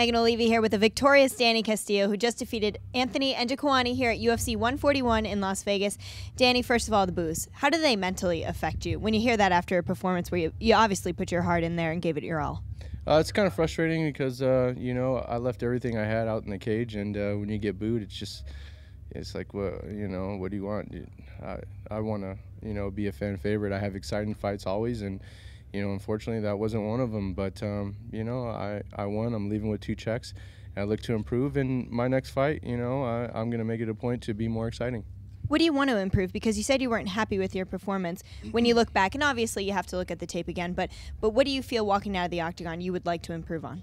Megan Olivi here with the victorious Danny Castillo, who just defeated Anthony Njokuani here at UFC 141 in Las Vegas. Danny, first of all, the boos. How do they mentally affect you when you hear that after a performance where you, you obviously put your heart in there and gave it your all? Uh, it's kind of frustrating because uh, you know I left everything I had out in the cage, and uh, when you get booed, it's just it's like what you know what do you want? I I want to you know be a fan favorite. I have exciting fights always, and you know unfortunately that wasn't one of them. But um, you know I I won. I'm leaving with two checks. I look to improve in my next fight. You know I, I'm going to make it a point to be more exciting. What do you want to improve? Because you said you weren't happy with your performance. When you look back, and obviously you have to look at the tape again, but but what do you feel walking out of the octagon you would like to improve on?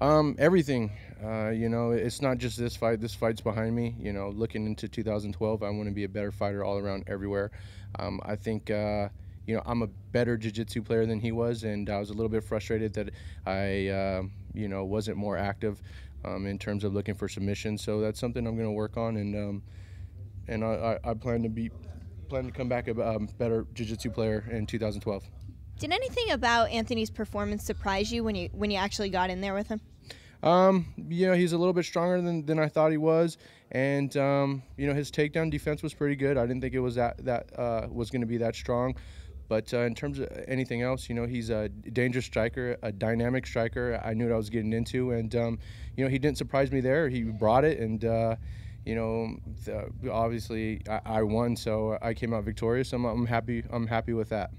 Um, everything. Uh, you know, it's not just this fight. This fight's behind me. You know, looking into 2012, I want to be a better fighter all around, everywhere. Um, I think. Uh, you know, I'm a better jiu-jitsu player than he was, and I was a little bit frustrated that I, uh, you know, wasn't more active um, in terms of looking for submissions. So that's something I'm going to work on, and um, and I, I, plan to be plan to come back a um, better jiu-jitsu player in 2012. Did anything about Anthony's performance surprise you when you when you actually got in there with him? Um, you know, he's a little bit stronger than, than I thought he was, and um, you know his takedown defense was pretty good. I didn't think it was that that uh, was going to be that strong. But uh, in terms of anything else, you know, he's a dangerous striker, a dynamic striker. I knew what I was getting into, and um, you know, he didn't surprise me there. He brought it, and uh, you know, obviously I, I, won, so I came out victorious. I'm, I'm happy. I'm happy with that.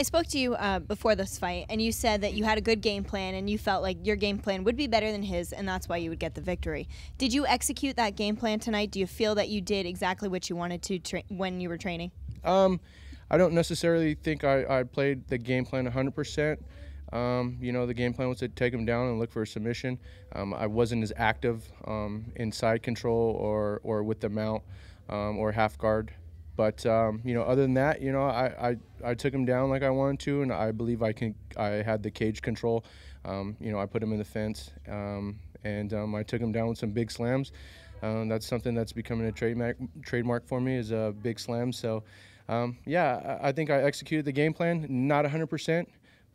I spoke to you uh, before this fight, and you said that you had a good game plan, and you felt like your game plan would be better than his, and that's why you would get the victory. Did you execute that game plan tonight? Do you feel that you did exactly what you wanted to when you were training? Um, I don't necessarily think I, I played the game plan 100 percent. Um, you know, the game plan was to take him down and look for a submission. Um, I wasn't as active um, in side control or, or with the mount um, or half guard. But um, you know, other than that, you know, I, I, I took him down like I wanted to, and I believe I can. I had the cage control. Um, you know, I put him in the fence, and I took him down with some big slams. that's something that's becoming a trademark trademark for me is a big slam. So, yeah, I, I think I executed the game plan, not 100 percent.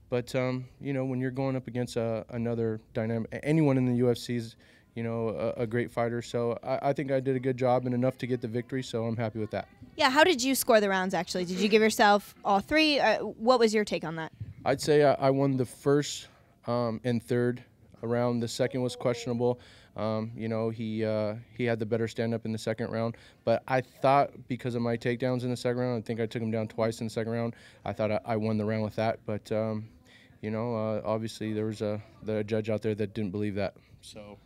But um, you know, when you're going up against uh, another dynamic, anyone in the UFC is, you know, a, a great fighter. So I, I, think I did a good job and enough to get the victory. So I'm happy with that. Yeah. How did you score the rounds? Actually, did you give yourself all three? Uh, what was your take on that? I'd say I, I won the first um, and third round. The second was questionable. Um, you know, he uh, he had the better stand up in the second round. But I thought because of my takedowns in the second round, I think I took him down twice in the second round. I thought I, I won the round with that. But um, you know, uh, obviously there was a the judge out there that didn't believe that. So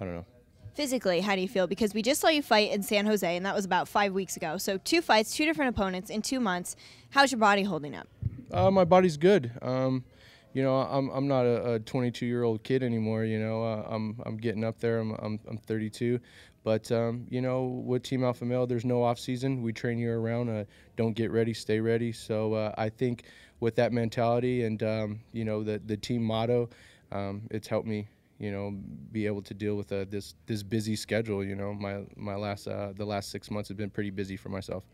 I don't know. Physically, how do you feel? Because we just saw you fight in San Jose, and that was about five weeks ago. So two fights, two different opponents in two months. How's your body holding up? Uh, my body's good. Um, you know, I'm, I'm not a, a 22 year old kid anymore. You know, uh, I'm I'm getting up there. I'm I'm, I'm 32, but um, you know, with Team Alpha Male, there's no off season. We train year round. Uh, don't get ready, stay ready. So uh, I think with that mentality and um, you know the the team motto, um, it's helped me you know be able to deal with uh, this this busy schedule. You know, my my last uh, the last six months have been pretty busy for myself.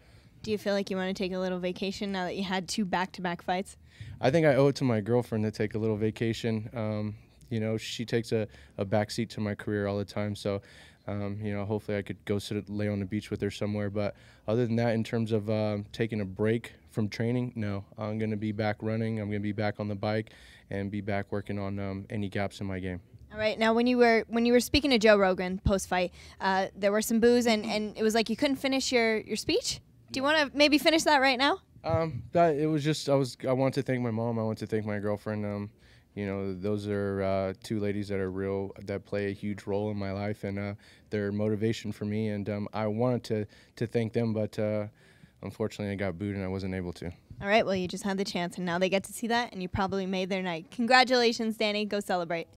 Do you feel like you want to take a little vacation now that you had two back-to-back fights? I think I owe it to my girlfriend to take a little vacation. Um, you know, she takes a, a back seat to my career all the time. So, um, you know, hopefully I could go sit, lay on the beach with her somewhere. But other than that, in terms of uh, taking a break from training, no. I'm going to be back running. I'm going to be back on the bike and be back working on um, any gaps in my game. All right. Now, when you were when you were speaking to Joe Rogan post fight, uh, there were some boos, and, and it was like you couldn't finish your, your speech. Do you want to maybe finish that right now? Um, that it was just I was I want to thank my mom. I want to thank my girlfriend. Um, you know, those are uh, two ladies that are real that play a huge role in my life, and uh, they're motivation for me. And um, I wanted to to thank them, but uh, unfortunately, I got booed and I wasn't able to. All right. Well, you just had the chance, and now they get to see that, and you probably made their night. Congratulations, Danny. Go celebrate.